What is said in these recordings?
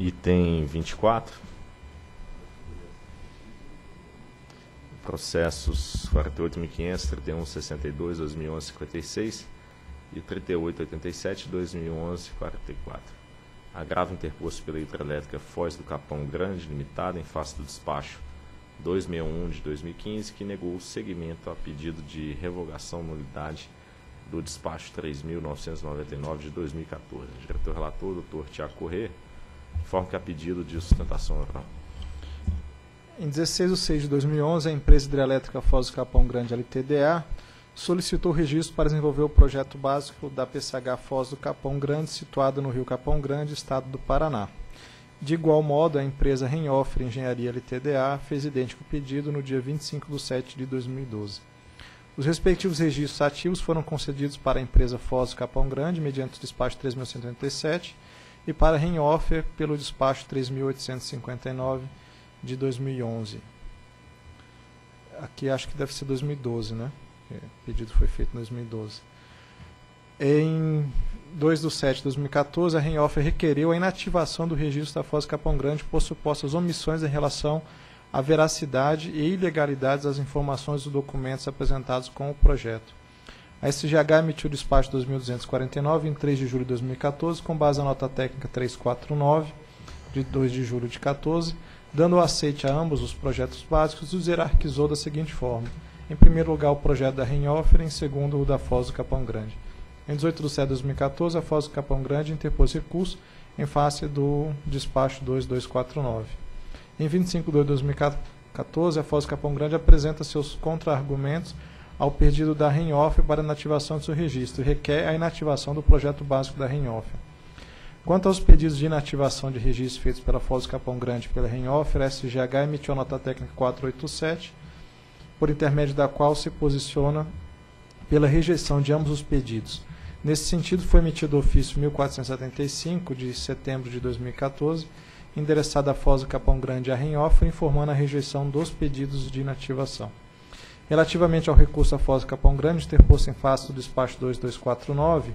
Item 24. Processos 48.500, 31.62, 2011, 56 e 38.87, 2011, 44. Agravo interposto pela hidrelétrica Foz do Capão Grande, limitada, em face do despacho 261 de 2015, que negou o seguimento a pedido de revogação nulidade do despacho 3.999 de 2014. Diretor relator, doutor Tiago Corrêa, informa que a pedido de sustentação oral. Em 16 de 6 de 2011, a empresa hidrelétrica Foz do Capão Grande LTDA solicitou registro para desenvolver o projeto básico da PCH Foz do Capão Grande, situado no Rio Capão Grande, estado do Paraná. De igual modo, a empresa Renhofre Engenharia LTDA fez idêntico pedido no dia 25 de 7 de 2012. Os respectivos registros ativos foram concedidos para a empresa Foz do Capão Grande, mediante o despacho 3.187, e para a Renhofre pelo despacho 3.859 de 2011. Aqui acho que deve ser 2012, né? O pedido foi feito em 2012. Em 2 de 7 de 2014, a Renhofer requereu a inativação do registro da Foz Capão Grande por supostas omissões em relação à veracidade e ilegalidade das informações dos documentos apresentados com o projeto. A SGH emitiu o despacho 2249 em 3 de julho de 2014, com base na nota técnica 349, de 2 de julho de 14, dando aceite a ambos os projetos básicos, os hierarquizou da seguinte forma. Em primeiro lugar, o projeto da Renhofer, em segundo, o da Foz do Capão Grande. Em 18 de setembro de 2014, a Foz do Capão Grande interpôs recurso em face do despacho 2249. Em 25 de 2014, a Foz do Capão Grande apresenta seus contra-argumentos ao pedido da Renhofer para inativação de seu registro requer a inativação do projeto básico da Renhofer. Quanto aos pedidos de inativação de registro feitos pela Foz Capão Grande e pela Renhofer, a SGH emitiu a nota técnica 487, por intermédio da qual se posiciona pela rejeição de ambos os pedidos. Nesse sentido, foi emitido o ofício 1475, de setembro de 2014, endereçado à Foz do Capão Grande e à Renhofer, informando a rejeição dos pedidos de inativação. Relativamente ao recurso do Capão Grande, interposto em face do despacho 2249,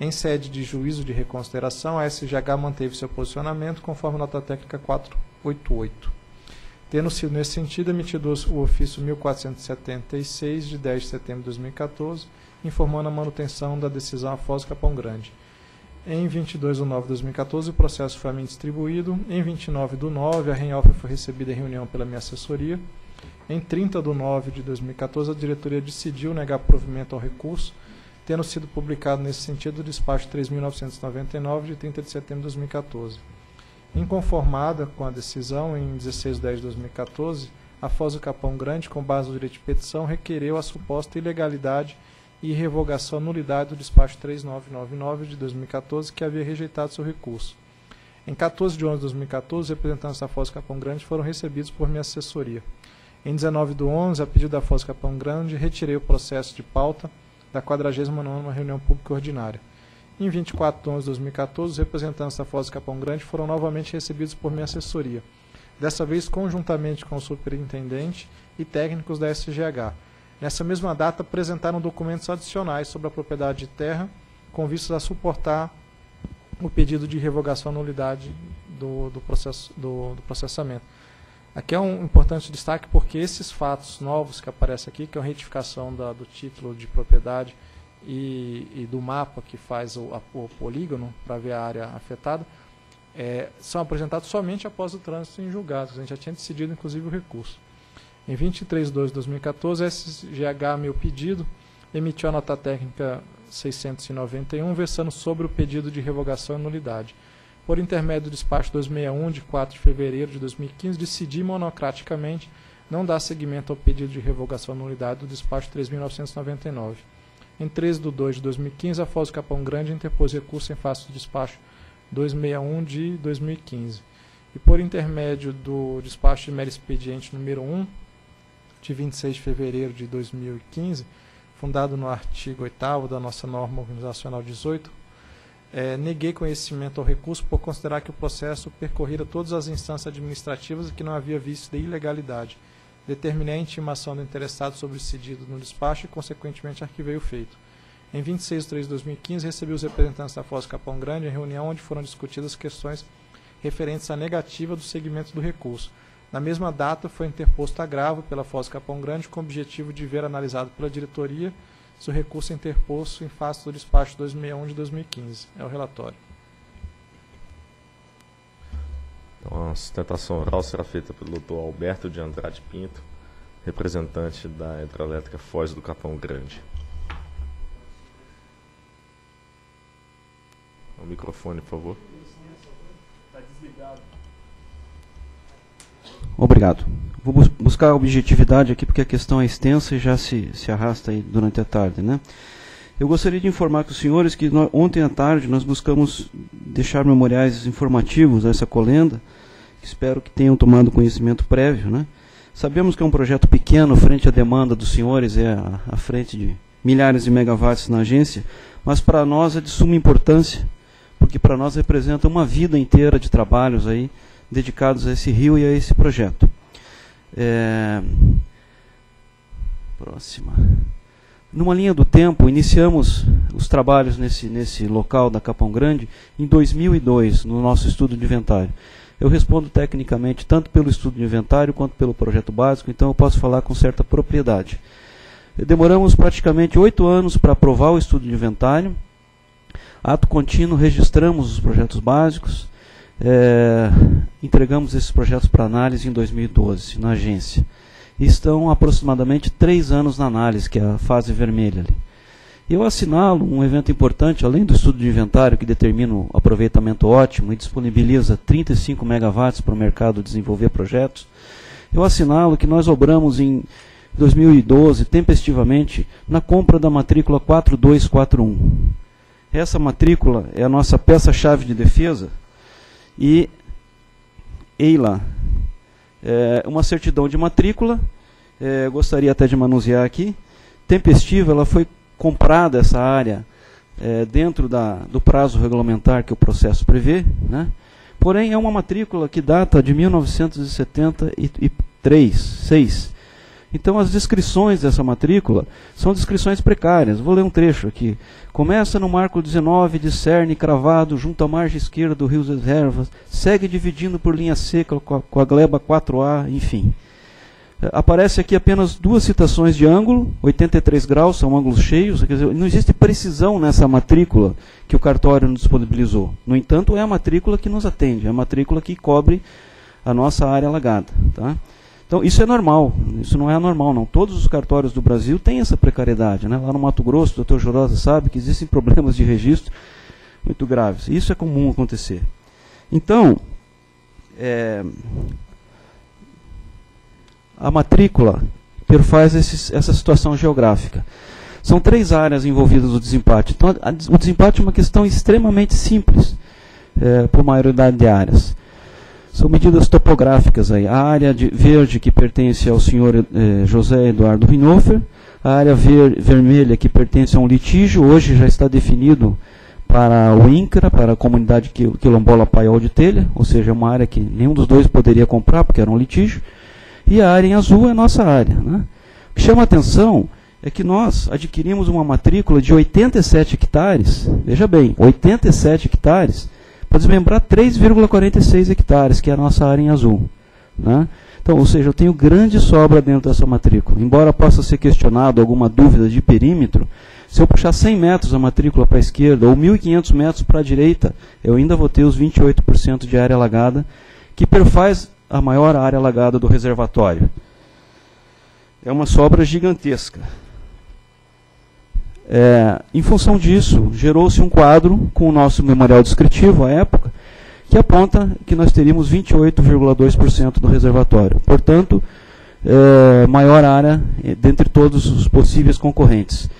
em sede de juízo de reconsideração, a SGH manteve seu posicionamento conforme nota técnica 488. Tendo sido nesse sentido emitido o ofício 1476 de 10 de setembro de 2014, informando a manutenção da decisão Foz Capão Grande. Em 22 de 9 de 2014, o processo foi a mim distribuído. Em 29 de 9, a Renhofer foi recebida em reunião pela minha assessoria. Em 30 de 9 de 2014, a diretoria decidiu negar provimento ao recurso, tendo sido publicado nesse sentido o despacho 3.999 de 30 de setembro de 2014. Inconformada com a decisão, em 16 de 10 de 2014, a Foz do Capão Grande, com base no direito de petição, requereu a suposta ilegalidade e revogação nulidade do despacho 3999 de 2014, que havia rejeitado seu recurso. Em 14 de 11 de 2014, representantes da Foz do Capão Grande foram recebidos por minha assessoria. Em 19 de 11, a pedido da Foz do Capão Grande, retirei o processo de pauta da 49ª reunião pública ordinária. Em 24 de 11 de 2014, os representantes da Foz do Capão Grande foram novamente recebidos por minha assessoria, dessa vez conjuntamente com o superintendente e técnicos da SGH. Nessa mesma data, apresentaram documentos adicionais sobre a propriedade de terra, com vistas a suportar o pedido de revogação nulidade do, do, processo, do, do processamento. Aqui é um importante destaque porque esses fatos novos que aparecem aqui, que é a retificação da, do título de propriedade e, e, do mapa que faz o, a, o polígono para ver a área afetada, é, são apresentados somente após o trânsito em julgados. A gente já tinha decidido, inclusive, o recurso. Em 23 de 2 de 2014, a SGH, meu pedido, emitiu a nota técnica 691, versando sobre o pedido de revogação e nulidade por intermédio do despacho 261 de 4 de fevereiro de 2015, decidi monocraticamente não dar seguimento ao pedido de revogação e nulidade do despacho 3.999. Em 13 de 2 de 2015, a Foz do Capão Grande interpôs recurso em face do despacho 261 de 2015. E por intermédio do despacho de mero expediente número 1, de 26 de fevereiro de 2015, fundado no artigo 8 da nossa norma organizacional 18, é, neguei conhecimento ao recurso por considerar que o processo percorrera todas as instâncias administrativas e que não havia visto de ilegalidade. Determinei a intimação do interessado sobre o cedido no despacho e, consequentemente, arquivei o feito. Em 26 de 3 de 2015, recebi os representantes da Foz Capão Grande em reunião onde foram discutidas questões referentes à negativa do segmento do recurso. Na mesma data, foi interposto agravo pela Foz Capão Grande com o objetivo de ver analisado pela diretoria se o recurso é interposto em face do despacho 261 de 2015. É o relatório. Então, a sustentação oral será feita pelo Dr. Alberto de Andrade Pinto, representante da Hidrelétrica Foz do Capão Grande. O microfone, por favor. Está desligado. Obrigado. Vou bus buscar objetividade aqui porque a questão é extensa e já se, se arrasta aí durante a tarde, né? Eu gostaria de informar com os senhores que nós, ontem à tarde nós buscamos deixar memoriais informativos a essa colenda, que espero que tenham tomado conhecimento prévio, né? Sabemos que é um projeto pequeno frente à demanda dos senhores, é à frente de milhares de megawatts na agência, mas para nós é de suma importância, porque para nós representa uma vida inteira de trabalhos aí dedicados a esse rio e a esse projeto. É... Próxima. Numa linha do tempo, iniciamos os trabalhos nesse, nesse local da Capão Grande em 2002, no nosso estudo de inventário. Eu respondo tecnicamente tanto pelo estudo de inventário quanto pelo projeto básico, então eu posso falar com certa propriedade. Demoramos praticamente oito anos para aprovar o estudo de inventário. Ato contínuo, registramos os projetos básicos, é, entregamos esses projetos para análise em 2012, na agência. E estão aproximadamente três anos na análise, que é a fase vermelha ali. Eu assinalo um evento importante, além do estudo de inventário, que determina o aproveitamento ótimo e disponibiliza 35 megawatts para o mercado desenvolver projetos. Eu assinalo que nós obramos em 2012, tempestivamente, na compra da matrícula 4241. Essa matrícula é a nossa peça-chave de defesa e EILA, é, uma certidão de matrícula, é, gostaria até de manusear aqui, tempestiva, ela foi comprada essa área é, dentro da, do prazo regulamentar que o processo prevê, né? porém é uma matrícula que data de 1973, 6, então, as descrições dessa matrícula são descrições precárias. Vou ler um trecho aqui. Começa no marco 19, discerne cravado junto à margem esquerda do rio Reservas, segue dividindo por linha seca com a, com a gleba 4A, enfim. É, aparece aqui apenas duas citações de ângulo, 83 graus, são ângulos cheios, quer dizer, não existe precisão nessa matrícula que o cartório nos disponibilizou. No entanto, é a matrícula que nos atende, é a matrícula que cobre a nossa área alagada. Tá? Então, isso é normal, isso não é anormal, não. Todos os cartórios do Brasil têm essa precariedade. Né? Lá no Mato Grosso, o doutor Jorosa sabe que existem problemas de registro muito graves. Isso é comum acontecer. Então, é, a matrícula perfaz esse, essa situação geográfica. São três áreas envolvidas no desempate. Então, a, o desempate é uma questão extremamente simples, é, por maioridade de áreas. São medidas topográficas aí. A área de verde que pertence ao senhor eh, José Eduardo Rinofer, a área ver, vermelha que pertence a um litígio, hoje já está definido para o INCRA, para a comunidade quilombola Paiol de Telha, ou seja, uma área que nenhum dos dois poderia comprar, porque era um litígio, e a área em azul é nossa área. Né? O que chama atenção é que nós adquirimos uma matrícula de 87 hectares, veja bem, 87 hectares, para desmembrar 3,46 hectares, que é a nossa área em azul. Né? Então, ou seja, eu tenho grande sobra dentro dessa matrícula. Embora possa ser questionado alguma dúvida de perímetro, se eu puxar 100 metros a matrícula para a esquerda ou 1.500 metros para a direita, eu ainda vou ter os 28% de área alagada, que perfaz a maior área alagada do reservatório. É uma sobra gigantesca. É, em função disso, gerou-se um quadro com o nosso memorial descritivo à época, que aponta que nós teríamos 28,2% do reservatório. Portanto, é, maior área é, dentre todos os possíveis concorrentes.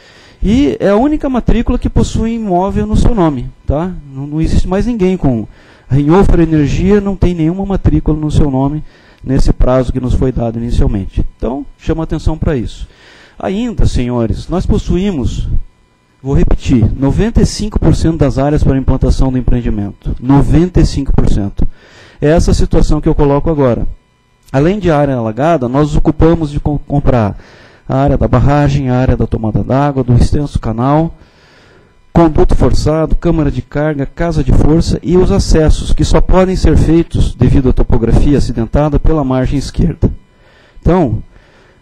E é a única matrícula que possui imóvel no seu nome. Tá? Não, não existe mais ninguém com. A Rinhofer Energia não tem nenhuma matrícula no seu nome nesse prazo que nos foi dado inicialmente. Então, chama atenção para isso. Ainda, senhores, nós possuímos, vou repetir, 95% das áreas para implantação do empreendimento. 95%. É essa situação que eu coloco agora. Além de área alagada, nós ocupamos de comprar a área da barragem, a área da tomada d'água, do extenso canal, conduto forçado, câmara de carga, casa de força e os acessos, que só podem ser feitos, devido à topografia acidentada, pela margem esquerda. Então,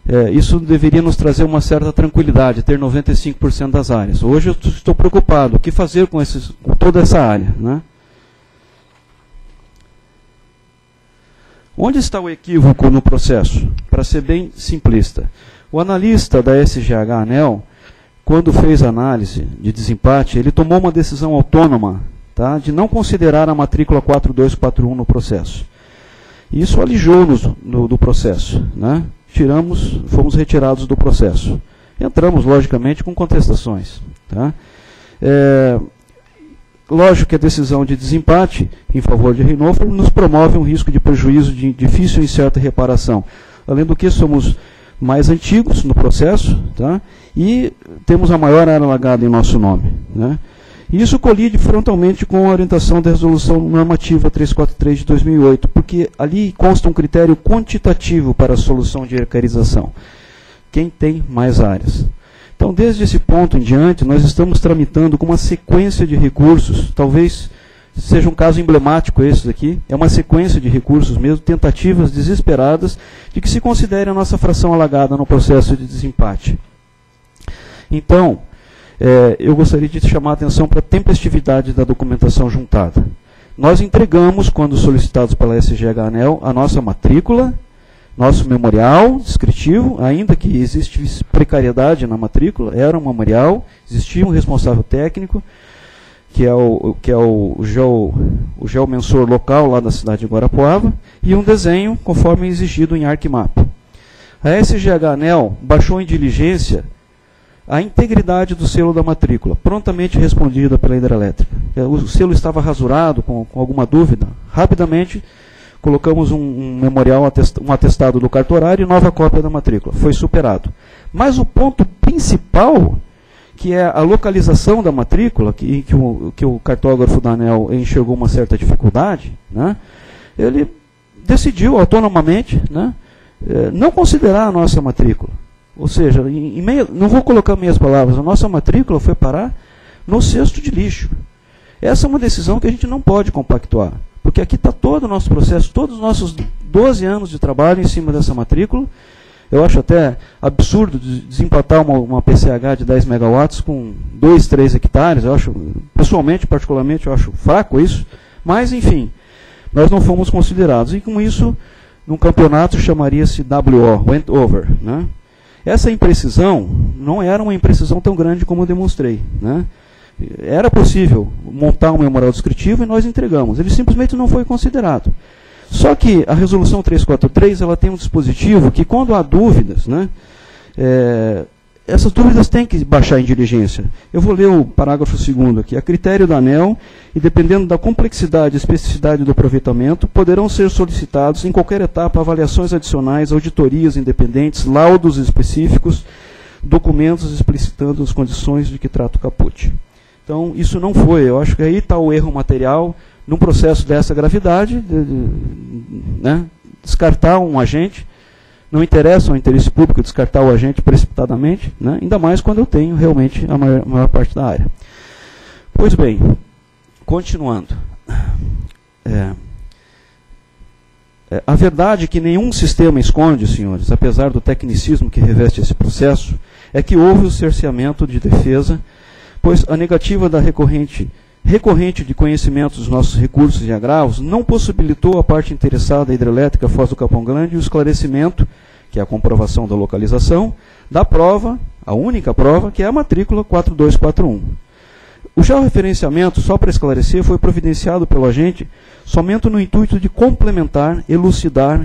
é, isso deveria nos trazer uma certa tranquilidade, ter 95% das áreas. Hoje eu estou preocupado, o que fazer com, esses, com toda essa área? Né? Onde está o equívoco no processo? Para ser bem simplista. O analista da SGH ANEL, quando fez a análise de desempate, ele tomou uma decisão autônoma tá, de não considerar a matrícula 4241 no processo. Isso alijou-nos no, do processo. Né? Tiramos, fomos retirados do processo. Entramos, logicamente, com contestações. Tá? É, Lógico que a decisão de desempate em favor de Renault nos promove um risco de prejuízo de difícil e incerta reparação. Além do que, somos mais antigos no processo tá? e temos a maior área alagada em nosso nome. Né? E isso colide frontalmente com a orientação da Resolução Normativa 343 de 2008, porque ali consta um critério quantitativo para a solução de arcarização. Quem tem mais áreas. Então, desde esse ponto em diante, nós estamos tramitando com uma sequência de recursos, talvez seja um caso emblemático esse daqui, é uma sequência de recursos mesmo, tentativas desesperadas de que se considere a nossa fração alagada no processo de desempate. Então, é, eu gostaria de chamar a atenção para a tempestividade da documentação juntada. Nós entregamos, quando solicitados pela SGH ANEL, a nossa matrícula, nosso memorial descritivo, ainda que existe precariedade na matrícula, era um memorial, existia um responsável técnico, que é o, que é o, geo, o geomensor local lá da cidade de Guarapuava, e um desenho conforme exigido em ArcMap. A SGH ANEL baixou em diligência a integridade do selo da matrícula, prontamente respondida pela hidrelétrica. O selo estava rasurado, com, com alguma dúvida, rapidamente colocamos um, um memorial, um atestado do cartorário e nova cópia da matrícula. Foi superado. Mas o ponto principal, que é a localização da matrícula, que, que, o, que o cartógrafo da ANEL enxergou uma certa dificuldade, né, ele decidiu autonomamente né, eh, não considerar a nossa matrícula. Ou seja, em, não vou colocar minhas palavras, a nossa matrícula foi parar no cesto de lixo. Essa é uma decisão que a gente não pode compactuar. Porque aqui está todo o nosso processo, todos os nossos 12 anos de trabalho em cima dessa matrícula. Eu acho até absurdo desempatar uma, uma PCH de 10 megawatts com 2, 3 hectares. Eu acho, pessoalmente, particularmente, eu acho fraco isso. Mas, enfim, nós não fomos considerados. E com isso, num campeonato chamaria-se WO, Went Over. Né? Essa imprecisão não era uma imprecisão tão grande como eu demonstrei. Né? Era possível montar um memorial descritivo e nós entregamos. Ele simplesmente não foi considerado. Só que a resolução 343 ela tem um dispositivo que, quando há dúvidas, né, é, essas dúvidas têm que baixar em diligência. Eu vou ler o parágrafo segundo aqui. A critério da ANEL, e dependendo da complexidade e especificidade do aproveitamento, poderão ser solicitados em qualquer etapa avaliações adicionais, auditorias independentes, laudos específicos, documentos explicitando as condições de que trata o caput. Então, isso não foi. Eu acho que aí está o erro material num processo dessa gravidade, de, de, né, descartar um agente, não interessa ao interesse público descartar o agente precipitadamente, né, ainda mais quando eu tenho realmente a maior, maior parte da área. Pois bem, continuando. É, é, a verdade que nenhum sistema esconde, senhores, apesar do tecnicismo que reveste esse processo, é que houve o cerceamento de defesa pois a negativa da recorrente, recorrente de conhecimento dos nossos recursos e agravos não possibilitou a parte interessada a hidrelétrica Foz do Capão Grande o esclarecimento, que é a comprovação da localização, da prova, a única prova, que é a matrícula 4241. O georreferenciamento, só para esclarecer, foi providenciado pelo agente somente no intuito de complementar, elucidar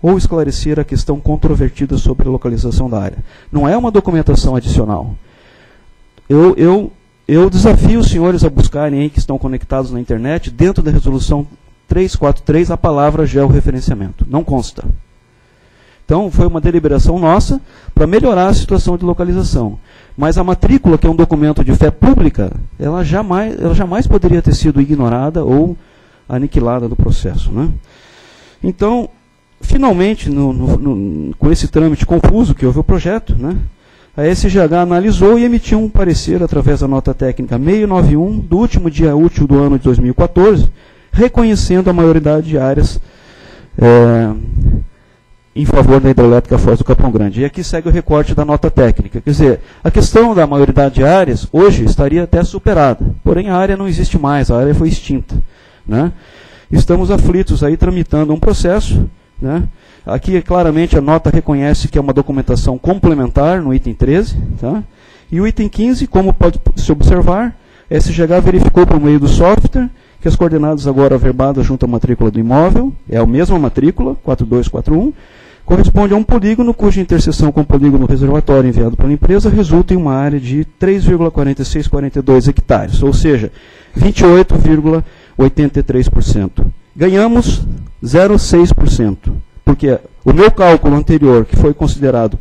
ou esclarecer a questão controvertida sobre a localização da área. Não é uma documentação adicional eu, eu, eu desafio os senhores a buscarem aí que estão conectados na internet, dentro da resolução 343, a palavra georreferenciamento. Não consta. Então, foi uma deliberação nossa para melhorar a situação de localização. Mas a matrícula, que é um documento de fé pública, ela jamais, ela jamais poderia ter sido ignorada ou aniquilada do processo. Né? Então, finalmente, no, no, no, com esse trâmite confuso que houve o projeto, né, a SGH analisou e emitiu um parecer através da nota técnica 691 do último dia útil do ano de 2014, reconhecendo a maioridade de áreas é, em favor da hidrelétrica Foz do Capão Grande. E aqui segue o recorte da nota técnica. Quer dizer, a questão da maioridade de áreas hoje estaria até superada, porém a área não existe mais, a área foi extinta. Né? Estamos aflitos aí tramitando um processo. Né? Aqui claramente a nota reconhece que é uma documentação complementar no item 13. Tá? E o item 15, como pode se observar, SGH verificou por meio do software que as coordenadas agora averbadas junto à matrícula do imóvel, é a mesma matrícula, 4241, corresponde a um polígono cuja interseção com o polígono reservatório enviado pela empresa resulta em uma área de 3,4642 hectares, ou seja, 28,83%. Ganhamos 0,6%, porque o meu cálculo anterior, que foi considerado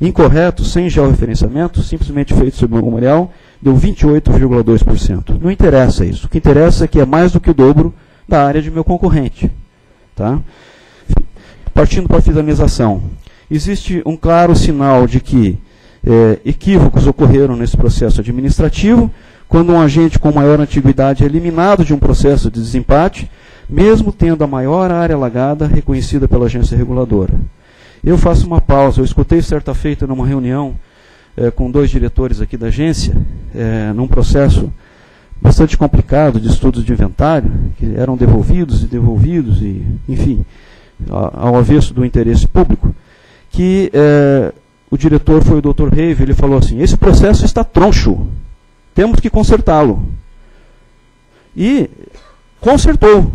incorreto, sem georreferenciamento, simplesmente feito sobre o memorial, deu 28,2%. Não interessa isso. O que interessa é que é mais do que o dobro da área de meu concorrente. Tá? Partindo para a finalização, existe um claro sinal de que é, equívocos ocorreram nesse processo administrativo, quando um agente com maior antiguidade é eliminado de um processo de desempate, mesmo tendo a maior área alagada reconhecida pela agência reguladora. Eu faço uma pausa. Eu escutei certa feita numa reunião é, com dois diretores aqui da agência, é, num processo bastante complicado de estudos de inventário, que eram devolvidos e devolvidos, e, enfim, ao avesso do interesse público, que é, o diretor foi o Dr. Reive, ele falou assim, esse processo está troncho, temos que consertá-lo. E consertou.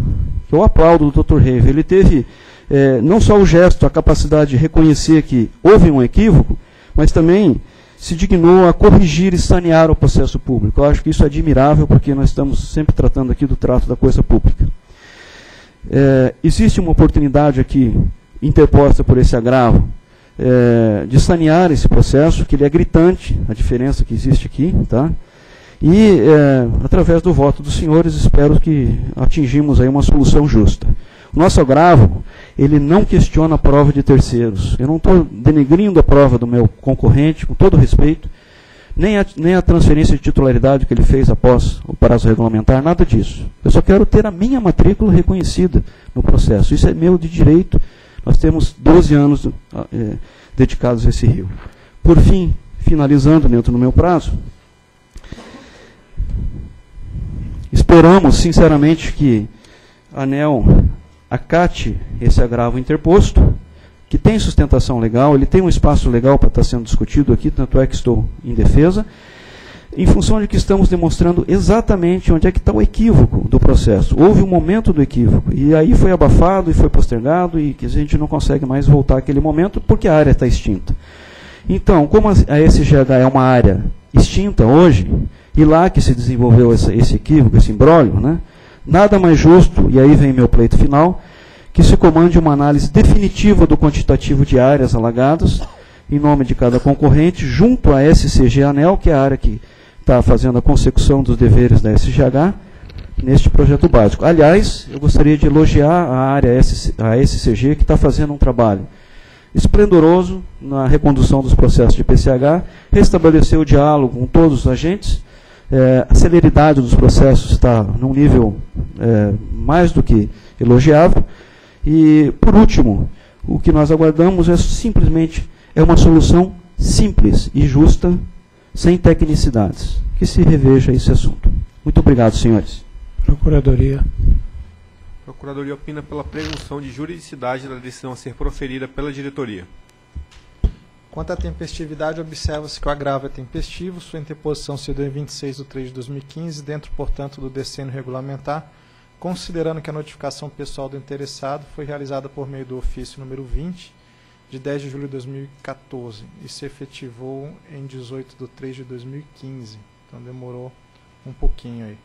Eu aplaudo o Dr. Reive. Ele teve é, não só o gesto, a capacidade de reconhecer que houve um equívoco, mas também se dignou a corrigir e sanear o processo público. Eu acho que isso é admirável, porque nós estamos sempre tratando aqui do trato da coisa pública. É, existe uma oportunidade aqui, interposta por esse agravo, é, de sanear esse processo, que ele é gritante, a diferença que existe aqui, tá? E, é, através do voto dos senhores, espero que atingimos aí uma solução justa. Nosso agravo, ele não questiona a prova de terceiros. Eu não estou denegrindo a prova do meu concorrente, com todo respeito, nem a, nem a transferência de titularidade que ele fez após o prazo regulamentar, nada disso. Eu só quero ter a minha matrícula reconhecida no processo. Isso é meu de direito. Nós temos 12 anos é, dedicados a esse rio. Por fim, finalizando dentro do meu prazo, esperamos sinceramente que a ANEL acate esse agravo interposto que tem sustentação legal, ele tem um espaço legal para estar sendo discutido aqui, tanto é que estou em defesa, em função de que estamos demonstrando exatamente onde é que está o equívoco do processo. Houve um momento do equívoco, e aí foi abafado e foi postergado, e que a gente não consegue mais voltar àquele momento porque a área está extinta. Então, como a SGH é uma área extinta hoje, e lá que se desenvolveu esse, esse equívoco, esse imbróglio, né, nada mais justo, e aí vem meu pleito final, que se comande uma análise definitiva do quantitativo de áreas alagadas, em nome de cada concorrente, junto à SCG ANEL, que é a área que está fazendo a consecução dos deveres da SGH, neste projeto básico. Aliás, eu gostaria de elogiar a área a SCG, que está fazendo um trabalho esplendoroso na recondução dos processos de PCH, restabeleceu o diálogo com todos os agentes, é, a celeridade dos processos está num nível é, mais do que elogiável, e, por último, o que nós aguardamos é simplesmente é uma solução simples e justa, sem tecnicidades. Que se reveja esse assunto. Muito obrigado, senhores. Procuradoria. Procuradoria opina pela presunção de juridicidade da decisão a ser proferida pela diretoria. Quanto à tempestividade, observa-se que o agravo é tempestivo, sua interposição se deu em 26 de 3 de 2015, dentro, portanto, do decênio regulamentar, considerando que a notificação pessoal do interessado foi realizada por meio do ofício número 20, de 10 de julho de 2014, e se efetivou em 18 de 3 de 2015. Então demorou um pouquinho aí.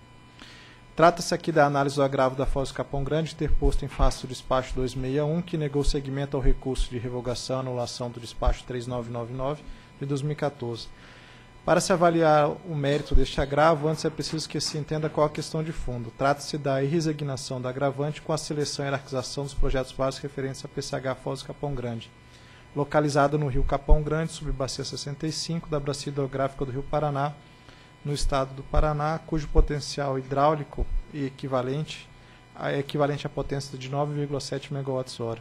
Trata-se aqui da análise do agravo da Foz Capão Grande, ter posto em face do despacho 261, que negou seguimento ao recurso de revogação e anulação do despacho 3999 de 2014 para se avaliar o mérito deste agravo, antes é preciso que se entenda qual a questão de fundo. Trata-se da irresignação do agravante com a seleção e hierarquização dos projetos básicos referentes a PCH Foz Capão Grande, localizada no rio Capão Grande, subbacia 65 da bacia hidrográfica do rio Paraná, no estado do Paraná, cujo potencial hidráulico e equivalente é equivalente à potência de 9,7 MWh.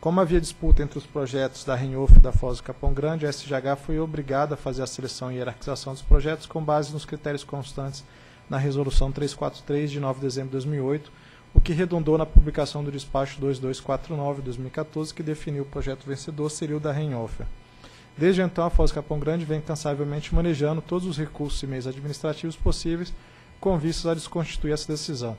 Como havia disputa entre os projetos da Renhof e da Foz do Capão Grande, a SGH foi obrigada a fazer a seleção e hierarquização dos projetos com base nos critérios constantes na Resolução 343 de 9 de dezembro de 2008, o que redundou na publicação do despacho 2249 de 2014, que definiu o projeto vencedor seria o da Renhofer. Desde então, a Foz Capão Grande vem incansavelmente manejando todos os recursos e meios administrativos possíveis com vistas a desconstituir essa decisão.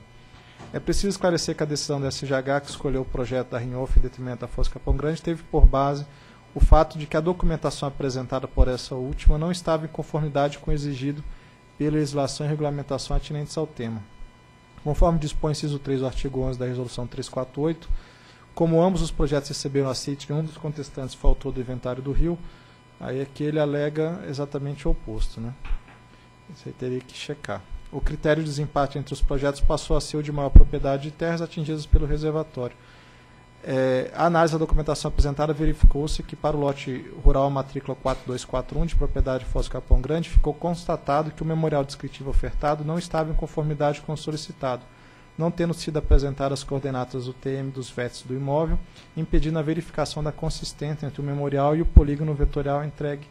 É preciso esclarecer que a decisão da SGH, que escolheu o projeto da Rinhof em detrimento da Foz Capão Grande, teve por base o fato de que a documentação apresentada por essa última não estava em conformidade com o exigido pela legislação e regulamentação atinentes ao tema. Conforme dispõe o inciso 3 do artigo 11 da Resolução 348, como ambos os projetos receberam a CIT e um dos contestantes faltou do inventário do Rio, aí que ele alega exatamente o oposto. Né? Aí teria que checar. O critério de desempate entre os projetos passou a ser o de maior propriedade de terras atingidas pelo reservatório. É, a análise da documentação apresentada verificou-se que para o lote rural matrícula 4241 de propriedade Foz Capão Grande ficou constatado que o memorial descritivo ofertado não estava em conformidade com o solicitado, não tendo sido apresentadas as coordenadas do TM dos vértices do imóvel, impedindo a verificação da consistência entre o memorial e o polígono vetorial entregue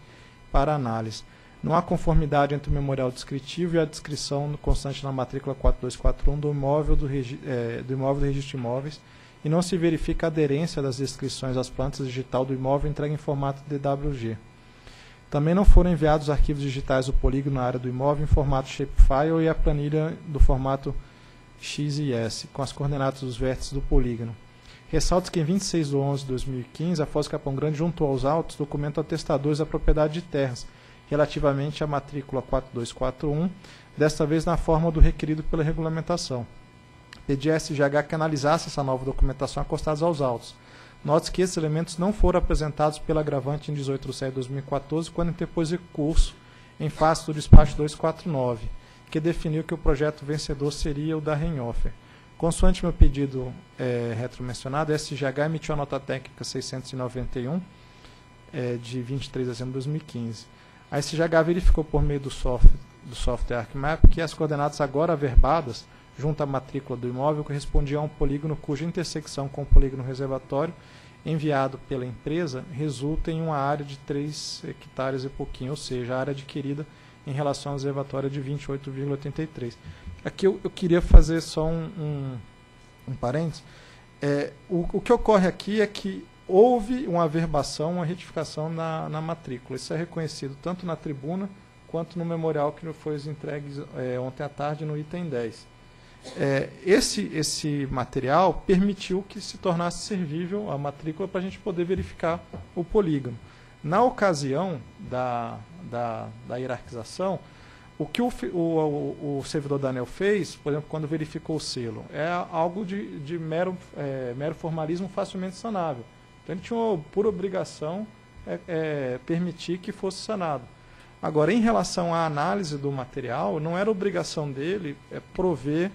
para análise. Não há conformidade entre o memorial descritivo e a descrição constante na matrícula 4241 do imóvel do, é, do imóvel do registro de imóveis e não se verifica a aderência das descrições às plantas digital do imóvel entregue em formato DWG. Também não foram enviados arquivos digitais do polígono na área do imóvel em formato shapefile e a planilha do formato XIS, com as coordenadas dos vértices do polígono. Ressalto que em 26 de 11 de 2015, a Foz Capão Grande juntou aos autos documento atestadores da propriedade de terras, relativamente à matrícula 4241, desta vez na forma do requerido pela regulamentação pedi à SGH que analisasse essa nova documentação acostados aos autos. Note que esses elementos não foram apresentados pela agravante em 18 de setembro de 2014, quando interpôs recurso em face do despacho 249, que definiu que o projeto vencedor seria o da Renhofer. Consoante meu pedido é, retromencionado, a SGH emitiu a nota técnica 691, é, de 23 de dezembro de 2015. A SGH verificou por meio do software, do software ArcMap que as coordenadas agora averbadas junto à matrícula do imóvel correspondia a um polígono cuja intersecção com o polígono reservatório enviado pela empresa resulta em uma área de 3 hectares e pouquinho, ou seja, a área adquirida em relação ao reservatório de 28,83. Aqui eu, eu, queria fazer só um, um, um parênteses. É, o, o, que ocorre aqui é que houve uma averbação, uma retificação na, na matrícula. Isso é reconhecido tanto na tribuna quanto no memorial que foi entregue é, ontem à tarde no item 10 é, esse, esse material permitiu que se tornasse servível a matrícula para a gente poder verificar o polígono. Na ocasião da, da, da hierarquização, o que o, o, o, servidor da ANEL fez, por exemplo, quando verificou o selo, é algo de, de mero, é, mero formalismo facilmente sanável. Então ele tinha por obrigação é, é, permitir que fosse sanado. Agora, em relação à análise do material, não era obrigação dele é, prover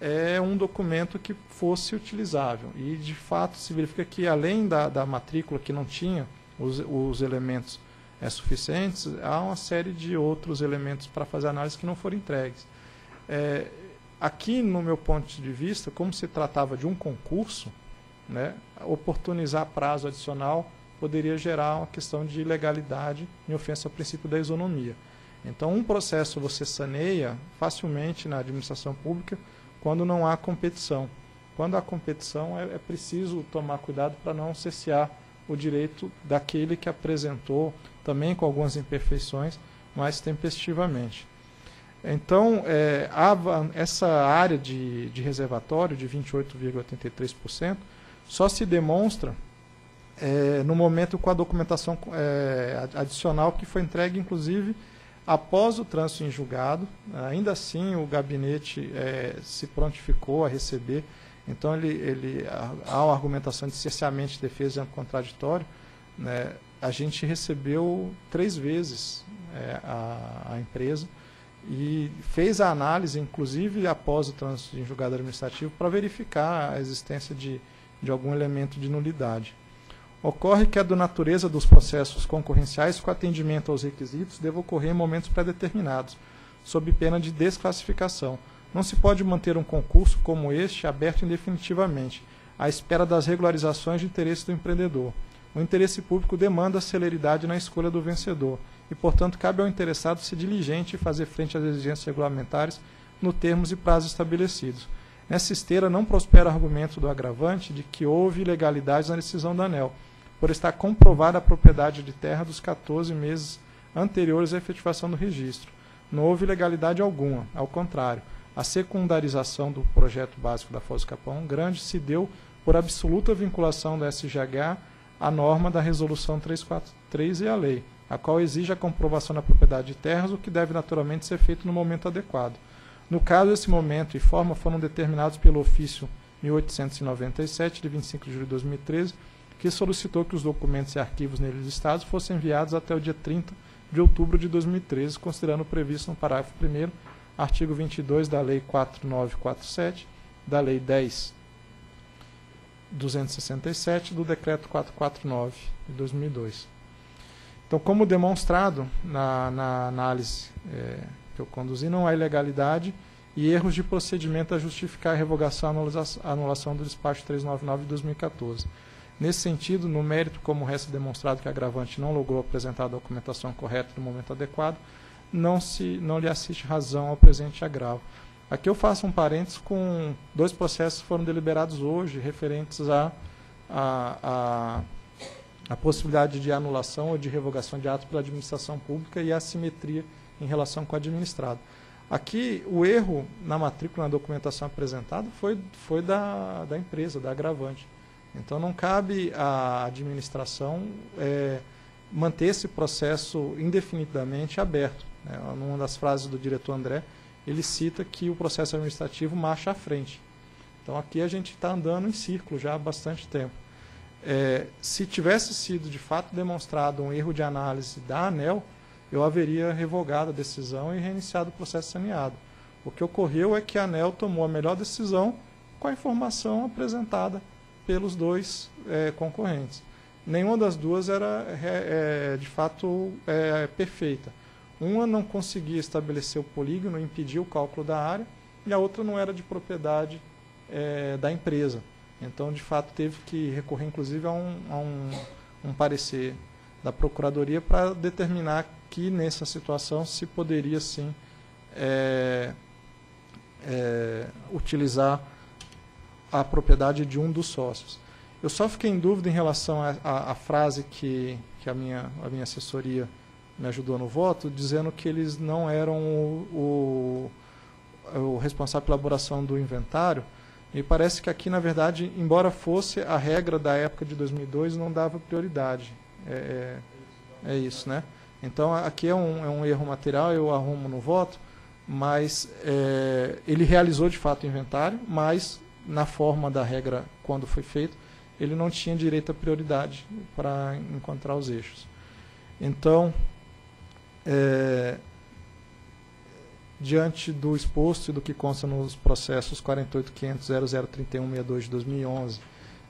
é um documento que fosse utilizável. E, de fato, se verifica que, além da, da matrícula que não tinha os, os elementos é, suficientes, há uma série de outros elementos para fazer análise que não foram entregues. É, aqui, no meu ponto de vista, como se tratava de um concurso, né, oportunizar prazo adicional poderia gerar uma questão de ilegalidade em ofensa ao princípio da isonomia. Então, um processo você saneia facilmente na administração pública quando não há competição. Quando há competição, é, é preciso tomar cuidado para não cessear o direito daquele que apresentou, também com algumas imperfeições, mas tempestivamente. Então, é, a, essa área de, de reservatório de 28,83% só se demonstra é, no momento com a documentação é, adicional que foi entregue, inclusive, Após o trânsito em julgado, ainda assim o gabinete é, se prontificou a receber, então ele, ele, há uma argumentação de cerceamento de defesa contraditório, né, a gente recebeu três vezes é, a, a, empresa e fez a análise, inclusive após o trânsito em julgado administrativo, para verificar a existência de, de algum elemento de nulidade. Ocorre que a do natureza dos processos concorrenciais com atendimento aos requisitos deve ocorrer em momentos pré-determinados, sob pena de desclassificação. Não se pode manter um concurso como este aberto indefinitivamente, à espera das regularizações de interesse do empreendedor. O interesse público demanda celeridade na escolha do vencedor e, portanto, cabe ao interessado ser diligente e fazer frente às exigências regulamentares no termos e prazos estabelecidos. Nessa esteira, não prospera o argumento do agravante de que houve ilegalidades na decisão da ANEL, por estar comprovada a propriedade de terra dos 14 meses anteriores à efetivação do registro. Não houve ilegalidade alguma, ao contrário, a secundarização do projeto básico da Foz do Capão Grande se deu por absoluta vinculação da SGH à norma da Resolução 343 e à lei, a qual exige a comprovação da propriedade de terras, o que deve naturalmente ser feito no momento adequado. No caso, esse momento e forma foram determinados pelo ofício 1897, de 25 de julho de 2013, que solicitou que os documentos e arquivos neles listados fossem enviados até o dia 30 de outubro de 2013, considerando o previsto no parágrafo 1 artigo 22 da Lei 4947, da Lei 10.267 do Decreto 449 de 2002. Então, como demonstrado na, na análise é, que eu conduzi, não há ilegalidade e erros de procedimento a justificar a revogação e anulação do despacho 399 de 2014. Nesse sentido, no mérito, como resta demonstrado que a agravante não logrou apresentar a documentação correta no momento adequado, não, se, não lhe assiste razão ao presente agravo. Aqui eu faço um parênteses com dois processos que foram deliberados hoje, referentes à a, a, a, possibilidade de anulação ou de revogação de ato pela administração pública e a assimetria em relação com o administrado. Aqui, o erro na matrícula, na documentação apresentada, foi, foi da, da empresa, da agravante. Então não cabe à administração é, manter esse processo indefinidamente aberto. Né? Numa das frases do diretor André, ele cita que o processo administrativo marcha à frente. Então aqui a gente está andando em círculo já há bastante tempo. É, se tivesse sido de fato demonstrado um erro de análise da ANEL, eu haveria revogado a decisão e reiniciado o processo saneado. O que ocorreu é que a ANEL tomou a melhor decisão com a informação apresentada pelos dois é, concorrentes. Nenhuma das duas era é, de fato é, perfeita. Uma não conseguia estabelecer o polígono, impedir o cálculo da área, e a outra não era de propriedade é, da empresa. Então, de fato, teve que recorrer, inclusive, a um, a um, um parecer da Procuradoria para determinar que, nessa situação, se poderia, sim, é, é, utilizar a propriedade de um dos sócios. Eu só fiquei em dúvida em relação à frase que, que a, minha, a minha assessoria me ajudou no voto, dizendo que eles não eram o, o, o responsável pela elaboração do inventário. Me parece que aqui, na verdade, embora fosse a regra da época de 2002, não dava prioridade. É, é, é isso, né? Então, aqui é um, é um erro material, eu arrumo no voto, mas é, ele realizou de fato o inventário, mas na forma da regra quando foi feito, ele não tinha direito à prioridade para encontrar os eixos. Então, é, diante do exposto e do que consta nos processos 48.500.003162 de 2011,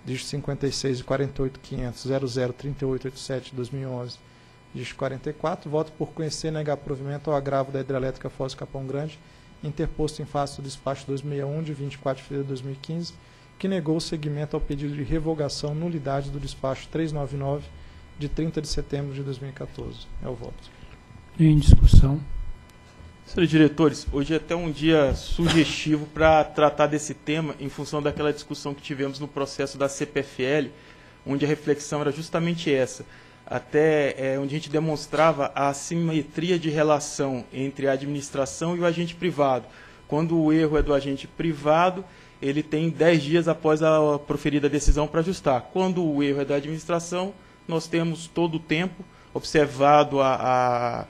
dígito 56 e 48.500.003887 de 2011, dígito 44, voto por conhecer e negar provimento ao agravo da hidrelétrica Foz Capão Grande, interposto em face do despacho 261 de 24 de fevereiro de 2015, que negou o seguimento ao pedido de revogação nulidade do despacho 399 de 30 de setembro de 2014. É o voto. Em discussão. Senhores diretores, hoje é até um dia sugestivo para tratar desse tema em função daquela discussão que tivemos no processo da CPFL, onde a reflexão era justamente essa até é, onde a gente demonstrava a assimetria de relação entre a administração e o agente privado. Quando o erro é do agente privado, ele tem 10 dias após a proferida decisão para ajustar. Quando o erro é da administração, nós temos todo o tempo observado a, a,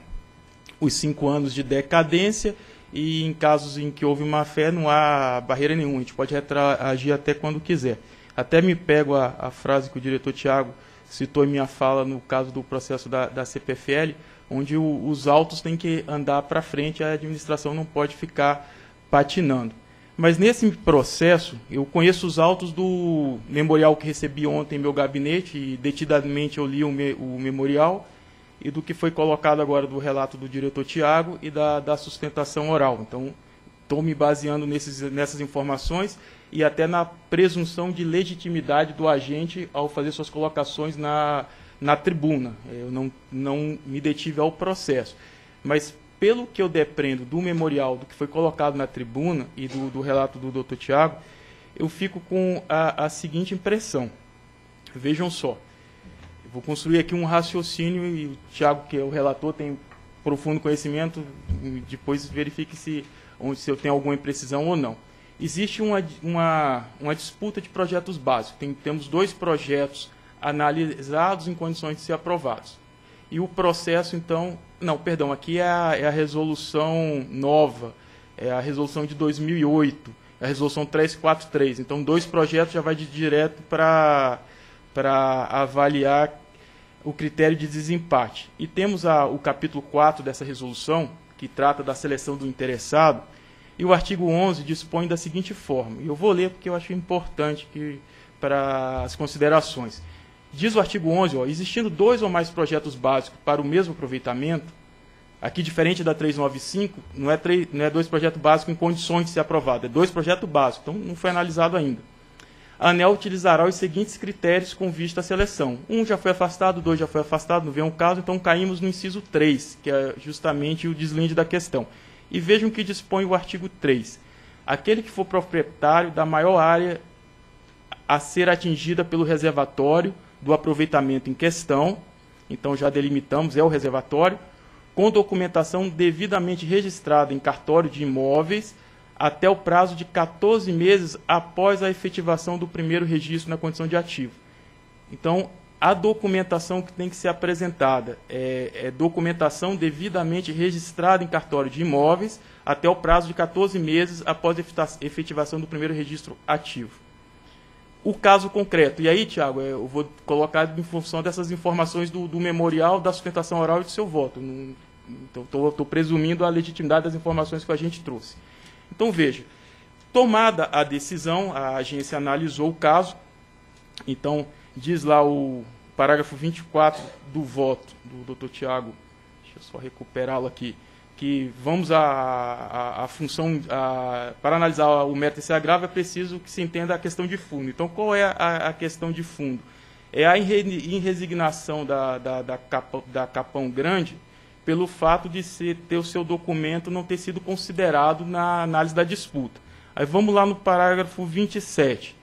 os cinco anos de decadência e em casos em que houve má fé não há barreira nenhuma, a gente pode agir até quando quiser. Até me pego a, a frase que o diretor Tiago citou em minha fala no caso do processo da, da CPFL, onde o, os autos têm que andar para frente, a administração não pode ficar patinando. Mas nesse processo, eu conheço os autos do memorial que recebi ontem em meu gabinete, e detidamente eu li o, me, o memorial, e do que foi colocado agora do relato do diretor Tiago e da, da sustentação oral. Então, estou me baseando nesses, nessas informações e até na presunção de legitimidade do agente ao fazer suas colocações na, na tribuna. Eu não, não me detive ao processo. Mas, pelo que eu depreendo do memorial, do que foi colocado na tribuna e do, do relato do doutor Tiago, eu fico com a, a seguinte impressão. Vejam só. Vou construir aqui um raciocínio e o Tiago, que é o relator, tem profundo conhecimento, depois verifique se, se eu tenho alguma imprecisão ou não. Existe uma, uma, uma disputa de projetos básicos. Tem, temos dois projetos analisados em condições de ser aprovados. E o processo, então. Não, perdão, aqui é a, é a resolução nova, é a resolução de 2008, é a resolução 343. Então, dois projetos já vai de direto para avaliar o critério de desempate. E temos a, o capítulo 4 dessa resolução, que trata da seleção do interessado, e o artigo 11 dispõe da seguinte forma, e eu vou ler porque eu acho importante que, para as considerações. Diz o artigo 11, ó, existindo dois ou mais projetos básicos para o mesmo aproveitamento, aqui diferente da 395, não é, não é dois projetos básicos em condições de ser aprovado, é dois projetos básicos, então não foi analisado ainda a ANEL utilizará os seguintes critérios com vista à seleção. Um já foi afastado, dois já foi afastado, não vem um caso, então caímos no inciso 3, que é justamente o deslinde da questão. E vejam que dispõe o artigo 3. Aquele que for proprietário da maior área a ser atingida pelo reservatório do aproveitamento em questão, então já delimitamos, é o reservatório, com documentação devidamente registrada em cartório de imóveis até o prazo de 14 meses após a efetivação do primeiro registro na condição de ativo. Então, a documentação que tem que ser apresentada é, é, documentação devidamente registrada em cartório de imóveis até o prazo de 14 meses após a efetivação do primeiro registro ativo. O caso concreto, e aí, Tiago, é, eu vou colocar em função dessas informações do, do memorial, da sustentação oral e do seu voto. então, estou presumindo a legitimidade das informações que a gente trouxe. Então veja, tomada a decisão, a agência analisou o caso, então diz lá o parágrafo 24 do voto do Dr. Tiago, deixa eu só recuperá-lo aqui, que vamos a, a, a função, a, para analisar o mérito desse agravo é preciso que se entenda a questão de fundo. Então qual é a, a questão de fundo? É a irresignação da, da, da, Capão, da Capão Grande, pelo fato de ser, ter o seu documento não ter sido considerado na análise da disputa. Aí vamos lá no parágrafo 27.